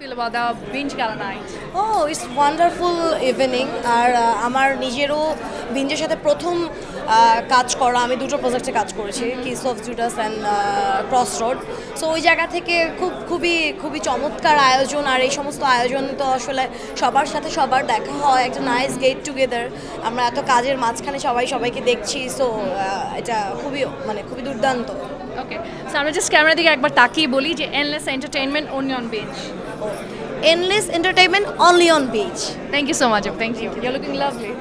feel about the binge gala night? Wonderful evening আর আমার নিজেরও বিঞ্জের সাথে প্রথম কাজ করা আমি দুটো প্রজেক্টে কাজ করেছি kiss of Judas and cross road so ওই জায়গা থেকে খুব খুবই খুবই চমৎকার আয়োজন আর এই সমস্ত আয়োজন তো আসলে সবার সাথে সবার দেখা হয় একটা নাইস গেট টুগেদার আমরা এত কাজের মাঝখানে সবাই সবাইকে দেখছি সো এটা খুবই মানে খুবই দুর্দান্ত। ওকে সো আমরা জাস্ট ক্যামেরা দিকে একবার তাকিয়ে বলি যে endless entertainment only on endless entertainment only on beach. Thank you so much. Thank you. You're looking lovely.